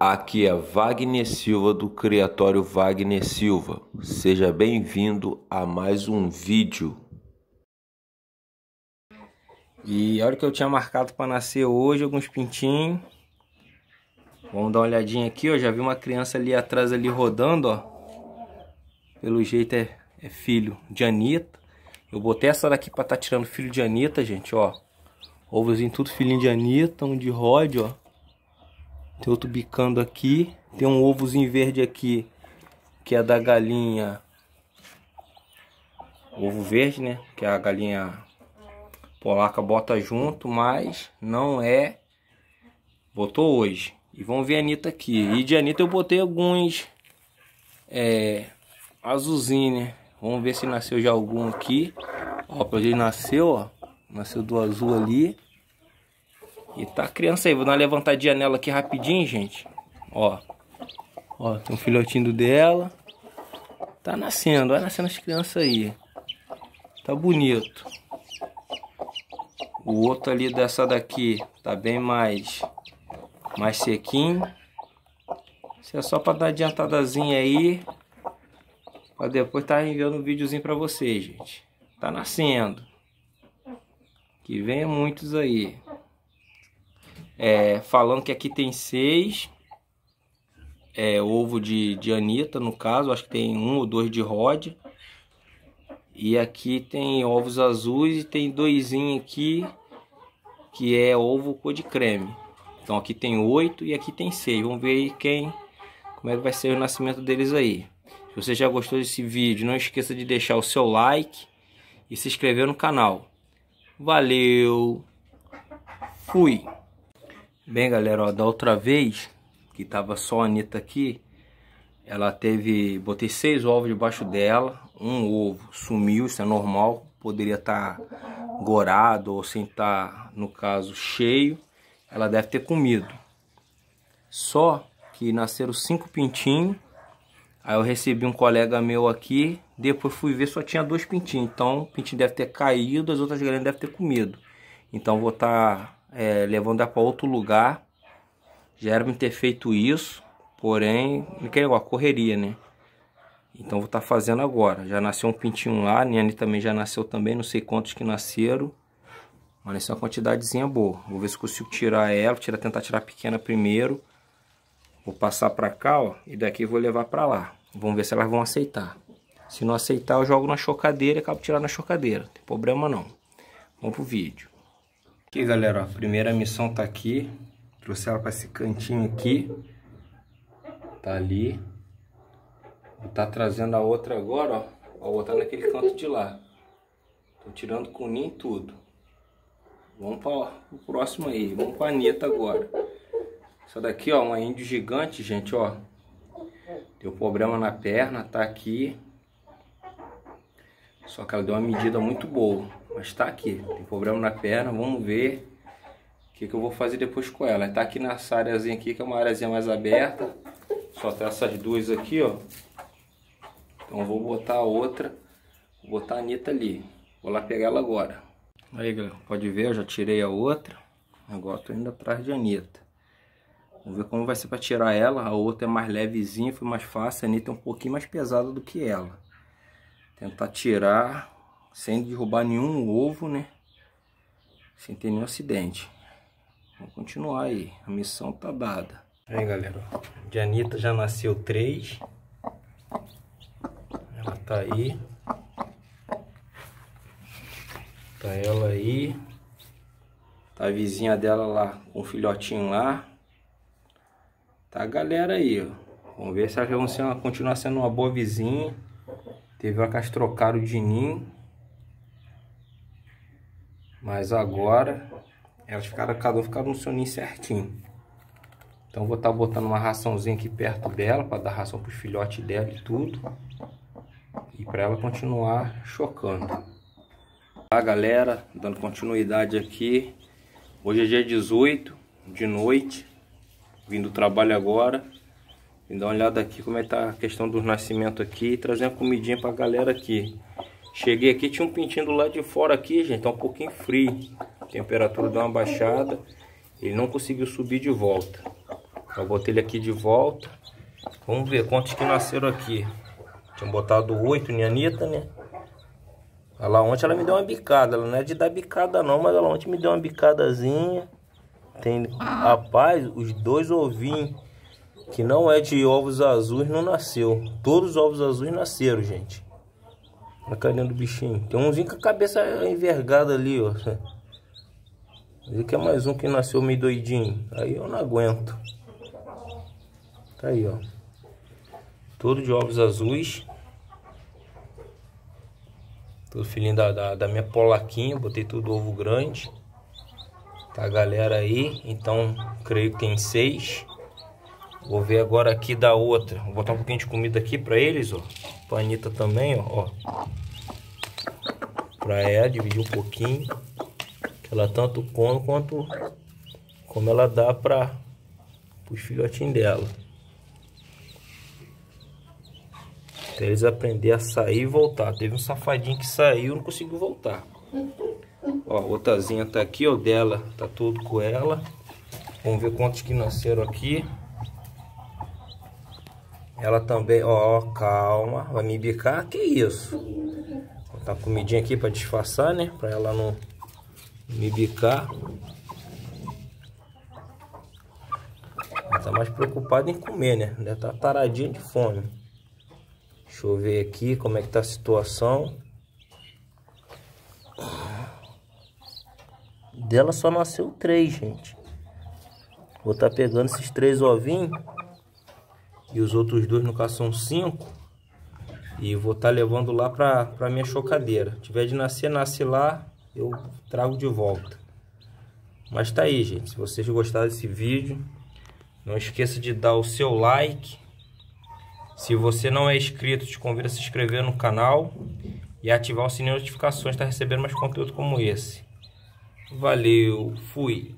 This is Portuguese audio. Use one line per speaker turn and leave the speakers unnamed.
Aqui é Wagner Silva do Criatório Wagner Silva. Seja bem-vindo a mais um vídeo.
E a hora que eu tinha marcado para nascer hoje, alguns pintinhos. Vamos dar uma olhadinha aqui, ó. Já vi uma criança ali atrás ali rodando, ó. Pelo jeito é, é filho de Anitta. Eu botei essa daqui para estar tá tirando filho de Anitta, gente, ó. Ovozinho tudo filhinho de Anitta, um de Rod, ó. Tem outro bicando aqui. Tem um ovozinho verde aqui, que é da galinha. Ovo verde, né? Que a galinha polaca bota junto, mas não é. Botou hoje. E vamos ver a Anitta aqui. E de Anitta eu botei alguns é, azulzinhos, né? Vamos ver se nasceu já algum aqui. Ó, pra ele nasceu, ó. Nasceu do azul ali. E tá criança aí. Vou dar uma levantadinha nela aqui rapidinho, gente. Ó. Ó, tem um filhotinho dela. Tá nascendo. Vai nascendo as crianças aí. Tá bonito. O outro ali dessa daqui tá bem mais, mais sequinho. Isso é só para dar adiantadazinha aí. Para depois tá enviando um videozinho para vocês, gente. Tá nascendo. Que venha muitos aí. É, falando que aqui tem seis. É, ovo de, de Anitta, no caso. Acho que tem um ou dois de Rod. E aqui tem ovos azuis e tem doisinho aqui. Que é ovo cor de creme. Então aqui tem oito e aqui tem seis. Vamos ver quem, como é que vai ser o nascimento deles aí. Se você já gostou desse vídeo, não esqueça de deixar o seu like e se inscrever no canal. Valeu! Fui! Bem, galera, ó, da outra vez que tava só a Anitta aqui, ela teve, botei seis ovos debaixo dela, um ovo sumiu, isso é normal, poderia estar tá gorado ou sem estar, tá, no caso, cheio, ela deve ter comido. Só que nasceram cinco pintinhos, aí eu recebi um colega meu aqui, depois fui ver só tinha dois pintinhos, então o pintinho deve ter caído, as outras galinhas devem ter comido. Então vou estar tá é, levando ela para outro lugar. Já era me ter feito isso, porém, que negócio, correria, né? Então vou estar tá fazendo agora. Já nasceu um pintinho lá, a Niane também já nasceu também, não sei quantos que nasceram. Mas nasceu uma quantidadezinha boa. Vou ver se consigo tirar ela, tirar, tentar tirar a pequena primeiro. Vou passar para cá, ó, e daqui vou levar para lá. Vamos ver se elas vão aceitar. Se não aceitar, eu jogo na chocadeira e acabo tirando na chocadeira. Não tem problema não. Vamos pro vídeo. Aqui, galera, a primeira missão tá aqui. Trouxe ela para esse cantinho aqui. Tá ali. Vou tá trazendo a outra agora, ó. Vou botar naquele canto de lá. Tô tirando com ninho tudo. Vamos para o próximo aí. Vamos para a Anitta agora. Essa daqui, ó, uma índio gigante, gente, ó. Deu problema na perna, tá aqui. Só que ela deu uma medida muito boa. Mas tá aqui, tem problema na perna, vamos ver o que, que eu vou fazer depois com ela. Tá aqui nessa áreazinha aqui, que é uma áreazinha mais aberta. Só tem essas duas aqui, ó. Então vou botar a outra, vou botar a Anitta ali. Vou lá pegar ela agora. Aí, galera, pode ver, eu já tirei a outra. Agora tô indo atrás de Anitta. Vamos ver como vai ser para tirar ela. A outra é mais levezinha, foi mais fácil. A Anitta é um pouquinho mais pesada do que ela. Tentar tirar sem derrubar nenhum ovo, né? Sem ter nenhum acidente. Vamos continuar aí. A missão tá dada. Aí, galera. De Anitta já nasceu três. Ela tá aí. Tá ela aí. Tá a vizinha dela lá com o filhotinho lá. Tá a galera aí, ó. Vamos ver se elas vão ser uma, continuar sendo uma boa vizinha. Teve uma que elas trocaram de ninho. Mas agora elas ficaram, cada um ficaram no seu ninho certinho. Então vou estar tá botando uma raçãozinha aqui perto dela para dar ração para os filhotes dela e tudo. E para ela continuar chocando. Tá galera, dando continuidade aqui. Hoje é dia 18 de noite. Vim do trabalho agora. Vim dar uma olhada aqui como é que tá a questão dos nascimentos aqui. Trazendo comidinha pra galera aqui. Cheguei aqui, tinha um pintinho do lado de fora aqui, gente, tá um pouquinho frio. Temperatura deu uma baixada, ele não conseguiu subir de volta. Eu botei ele aqui de volta. Vamos ver quantos que nasceram aqui. Tinha botado oito em Anitta, né? Ela ontem ela me deu uma bicada. Ela não é de dar bicada não, mas ela ontem me deu uma bicadazinha. Tem, rapaz, os dois ovinhos que não é de ovos azuis não nasceu. Todos os ovos azuis nasceram, gente. Na carinha do bichinho. Tem umzinho com a cabeça envergada ali, ó. Esse aqui é mais um que nasceu meio doidinho. Aí eu não aguento. Tá aí, ó. Todo de ovos azuis. Todo filhinho da, da, da minha polaquinha. Botei tudo ovo grande. Tá galera aí. Então, creio que tem seis. Vou ver agora aqui da outra. Vou botar um pouquinho de comida aqui pra eles, ó. Pra Anitta também, ó. Pra ela, dividir um pouquinho. Que ela tanto come quanto como ela dá para os filhotinhos dela. Até eles aprender a sair e voltar. Teve um safadinho que saiu e não conseguiu voltar. Ó, outrazinha tá aqui, ó, dela tá tudo com ela. Vamos ver quantos que nasceram aqui. Ela também, ó, calma, vai me bicar, que isso? Vou botar comidinha aqui para disfarçar, né? Para ela não me bicar. Ela tá mais preocupada em comer, né? Deve tá taradinha de fome. Deixa eu ver aqui como é que tá a situação. Dela só nasceu três, gente. Vou estar tá pegando esses três ovinhos. E os outros dois, no caso, são cinco. E vou estar tá levando lá para minha chocadeira. Se tiver de nascer, nasce lá eu trago de volta. Mas tá aí, gente. Se vocês gostaram desse vídeo, não esqueça de dar o seu like. Se você não é inscrito, te convido a se inscrever no canal e ativar o sininho de notificações para receber mais conteúdo como esse. Valeu, fui!